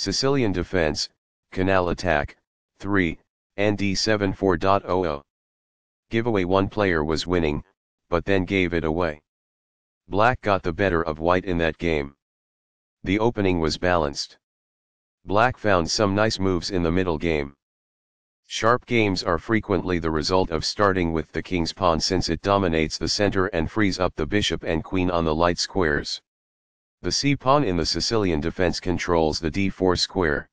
Sicilian defense, canal attack, 3, ND7 4.00. Giveaway one player was winning, but then gave it away. Black got the better of white in that game. The opening was balanced. Black found some nice moves in the middle game. Sharp games are frequently the result of starting with the king's pawn since it dominates the center and frees up the bishop and queen on the light squares. The c-pawn in the Sicilian defense controls the d4 square.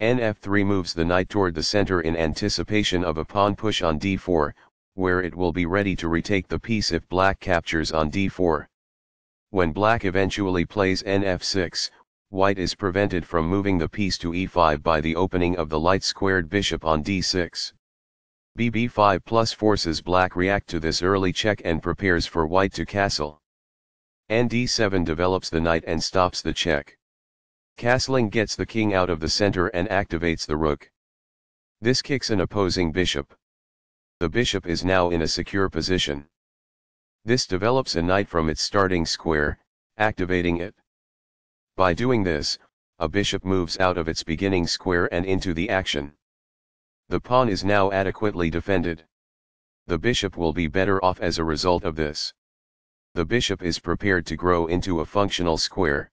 nf3 moves the knight toward the center in anticipation of a pawn push on d4, where it will be ready to retake the piece if black captures on d4. When black eventually plays nf6, white is prevented from moving the piece to e5 by the opening of the light-squared bishop on d6. bb5 plus forces black react to this early check and prepares for white to castle. Nd7 develops the knight and stops the check. Castling gets the king out of the center and activates the rook. This kicks an opposing bishop. The bishop is now in a secure position. This develops a knight from its starting square, activating it. By doing this, a bishop moves out of its beginning square and into the action. The pawn is now adequately defended. The bishop will be better off as a result of this the bishop is prepared to grow into a functional square.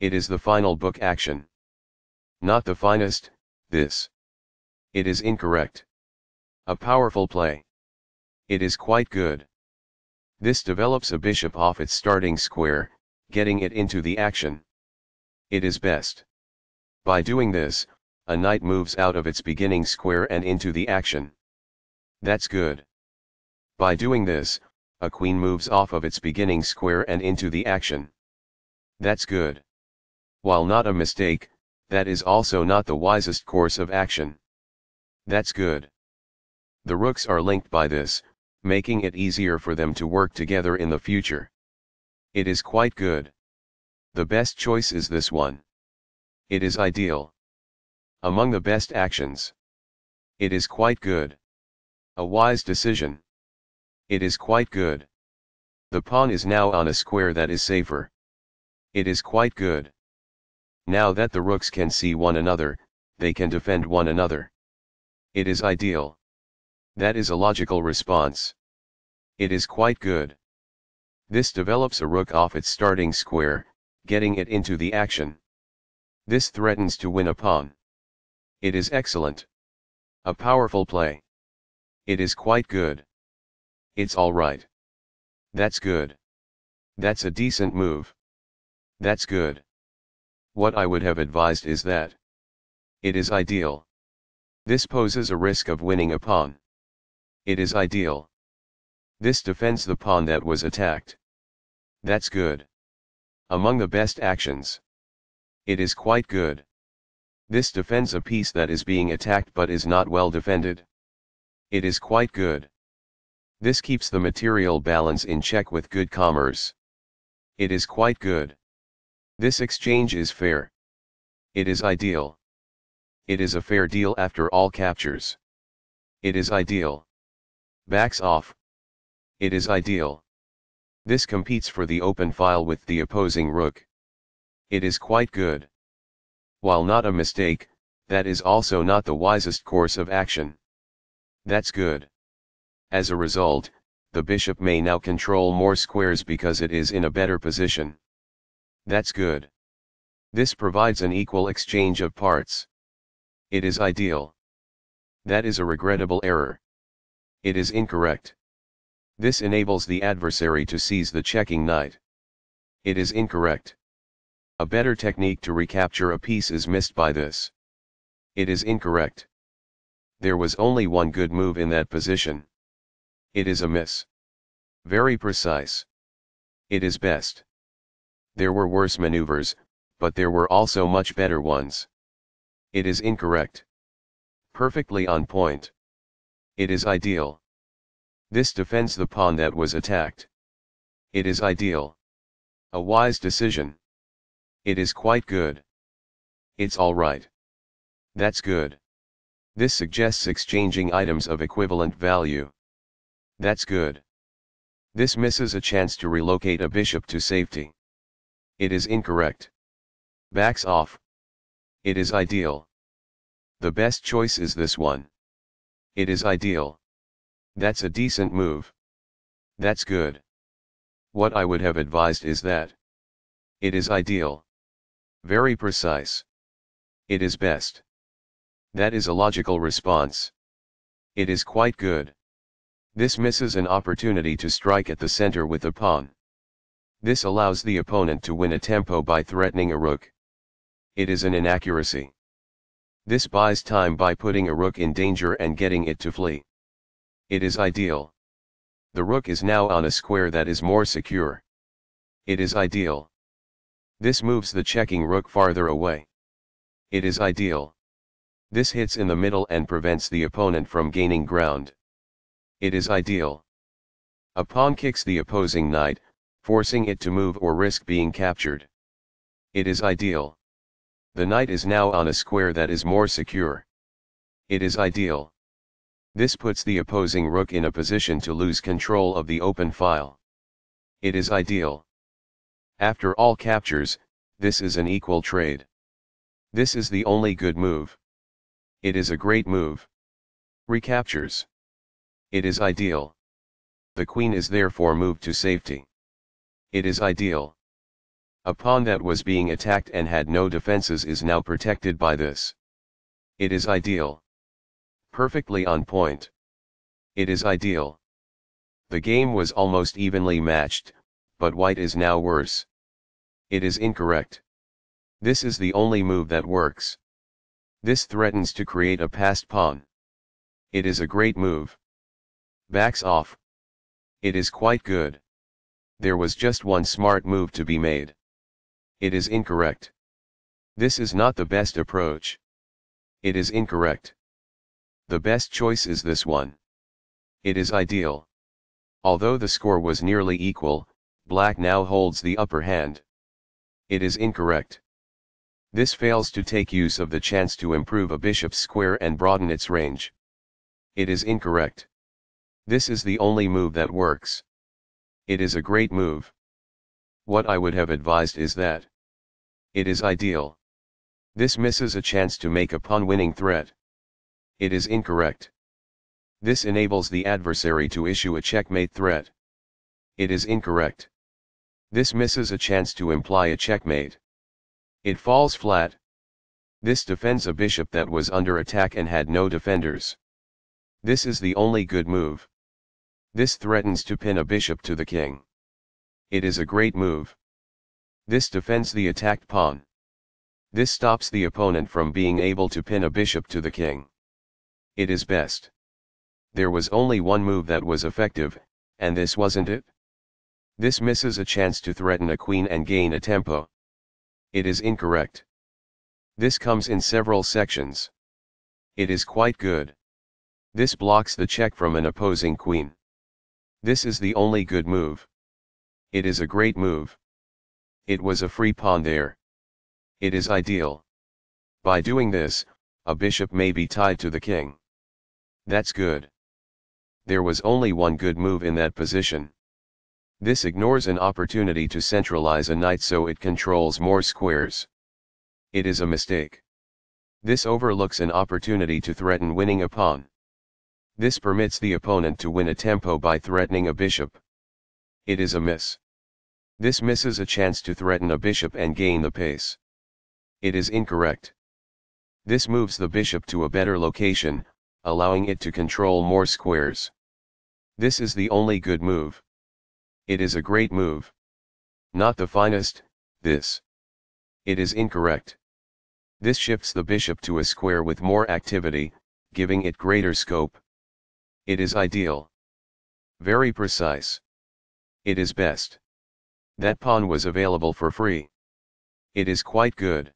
It is the final book action. Not the finest, this. It is incorrect. A powerful play. It is quite good. This develops a bishop off its starting square, getting it into the action. It is best. By doing this, a knight moves out of its beginning square and into the action. That's good. By doing this, a queen moves off of its beginning square and into the action. That's good. While not a mistake, that is also not the wisest course of action. That's good. The rooks are linked by this, making it easier for them to work together in the future. It is quite good. The best choice is this one. It is ideal. Among the best actions. It is quite good. A wise decision. It is quite good. The pawn is now on a square that is safer. It is quite good. Now that the rooks can see one another, they can defend one another. It is ideal. That is a logical response. It is quite good. This develops a rook off its starting square, getting it into the action. This threatens to win a pawn. It is excellent. A powerful play. It is quite good. It's alright. That's good. That's a decent move. That's good. What I would have advised is that. It is ideal. This poses a risk of winning a pawn. It is ideal. This defends the pawn that was attacked. That's good. Among the best actions. It is quite good. This defends a piece that is being attacked but is not well defended. It is quite good. This keeps the material balance in check with good commerce. It is quite good. This exchange is fair. It is ideal. It is a fair deal after all captures. It is ideal. Backs off. It is ideal. This competes for the open file with the opposing rook. It is quite good. While not a mistake, that is also not the wisest course of action. That's good. As a result, the bishop may now control more squares because it is in a better position. That's good. This provides an equal exchange of parts. It is ideal. That is a regrettable error. It is incorrect. This enables the adversary to seize the checking knight. It is incorrect. A better technique to recapture a piece is missed by this. It is incorrect. There was only one good move in that position. It is a miss. Very precise. It is best. There were worse maneuvers, but there were also much better ones. It is incorrect. Perfectly on point. It is ideal. This defends the pawn that was attacked. It is ideal. A wise decision. It is quite good. It's alright. That's good. This suggests exchanging items of equivalent value. That's good. This misses a chance to relocate a bishop to safety. It is incorrect. Backs off. It is ideal. The best choice is this one. It is ideal. That's a decent move. That's good. What I would have advised is that. It is ideal. Very precise. It is best. That is a logical response. It is quite good. This misses an opportunity to strike at the center with a pawn. This allows the opponent to win a tempo by threatening a rook. It is an inaccuracy. This buys time by putting a rook in danger and getting it to flee. It is ideal. The rook is now on a square that is more secure. It is ideal. This moves the checking rook farther away. It is ideal. This hits in the middle and prevents the opponent from gaining ground. It is ideal. A pawn kicks the opposing knight, forcing it to move or risk being captured. It is ideal. The knight is now on a square that is more secure. It is ideal. This puts the opposing rook in a position to lose control of the open file. It is ideal. After all captures, this is an equal trade. This is the only good move. It is a great move. Recaptures. It is ideal. The queen is therefore moved to safety. It is ideal. A pawn that was being attacked and had no defenses is now protected by this. It is ideal. Perfectly on point. It is ideal. The game was almost evenly matched, but white is now worse. It is incorrect. This is the only move that works. This threatens to create a passed pawn. It is a great move. Backs off. It is quite good. There was just one smart move to be made. It is incorrect. This is not the best approach. It is incorrect. The best choice is this one. It is ideal. Although the score was nearly equal, black now holds the upper hand. It is incorrect. This fails to take use of the chance to improve a bishop's square and broaden its range. It is incorrect. This is the only move that works. It is a great move. What I would have advised is that. It is ideal. This misses a chance to make a pawn-winning threat. It is incorrect. This enables the adversary to issue a checkmate threat. It is incorrect. This misses a chance to imply a checkmate. It falls flat. This defends a bishop that was under attack and had no defenders. This is the only good move. This threatens to pin a bishop to the king. It is a great move. This defends the attacked pawn. This stops the opponent from being able to pin a bishop to the king. It is best. There was only one move that was effective, and this wasn't it? This misses a chance to threaten a queen and gain a tempo. It is incorrect. This comes in several sections. It is quite good. This blocks the check from an opposing queen. This is the only good move. It is a great move. It was a free pawn there. It is ideal. By doing this, a bishop may be tied to the king. That's good. There was only one good move in that position. This ignores an opportunity to centralize a knight so it controls more squares. It is a mistake. This overlooks an opportunity to threaten winning a pawn. This permits the opponent to win a tempo by threatening a bishop. It is a miss. This misses a chance to threaten a bishop and gain the pace. It is incorrect. This moves the bishop to a better location, allowing it to control more squares. This is the only good move. It is a great move. Not the finest, this. It is incorrect. This shifts the bishop to a square with more activity, giving it greater scope. It is ideal. Very precise. It is best. That pawn was available for free. It is quite good.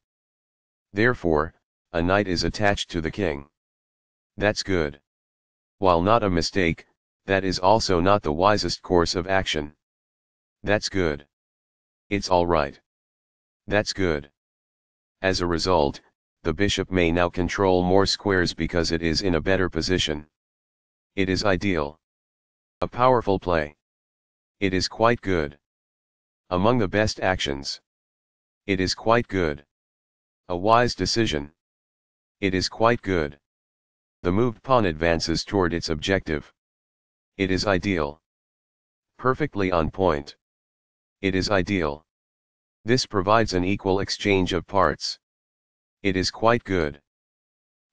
Therefore, a knight is attached to the king. That's good. While not a mistake, that is also not the wisest course of action. That's good. It's alright. That's good. As a result, the bishop may now control more squares because it is in a better position. It is ideal. A powerful play. It is quite good. Among the best actions. It is quite good. A wise decision. It is quite good. The moved pawn advances toward its objective. It is ideal. Perfectly on point. It is ideal. This provides an equal exchange of parts. It is quite good.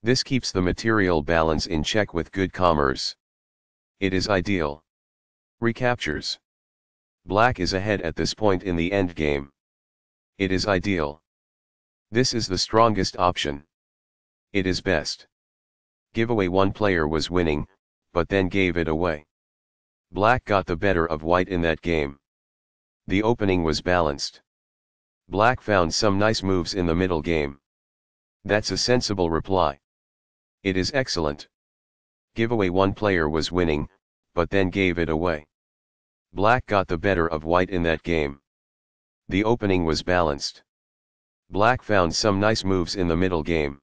This keeps the material balance in check with good commerce. It is ideal. Recaptures. Black is ahead at this point in the endgame. It is ideal. This is the strongest option. It is best. Giveaway one player was winning, but then gave it away. Black got the better of white in that game. The opening was balanced. Black found some nice moves in the middle game. That's a sensible reply. It is excellent. Giveaway one player was winning, but then gave it away. Black got the better of white in that game. The opening was balanced. Black found some nice moves in the middle game.